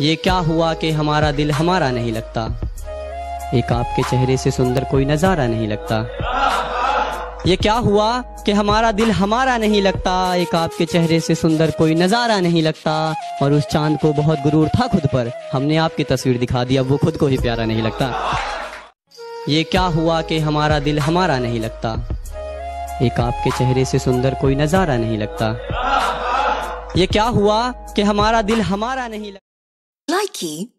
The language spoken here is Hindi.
ये क्या हुआ कि हमारा दिल हमारा नहीं लगता? एक आपके चेहरे से सुंदर कोई नज़ारा नहीं लगता। ये क्या हुआ कि हमारा दिल हमारा नहीं लगता? एक आपके चेहरे से सुंदर कोई नज़ारा नहीं लगता। और उस चाँद को बहुत गुरूर था खुद पर। हमने आपकी तस्वीर दिखा दी, अब वो खुद को ही प्यारा नहीं लगता। ये क्या हुआ कि हमारा दिल हमारा नहीं लगता? एक आपके चेहरे से सुंदर कोई नज़ारा नहीं लगता। ये क्या हुआ कि हमारा दिल हमारा नहीं लगता? Likey?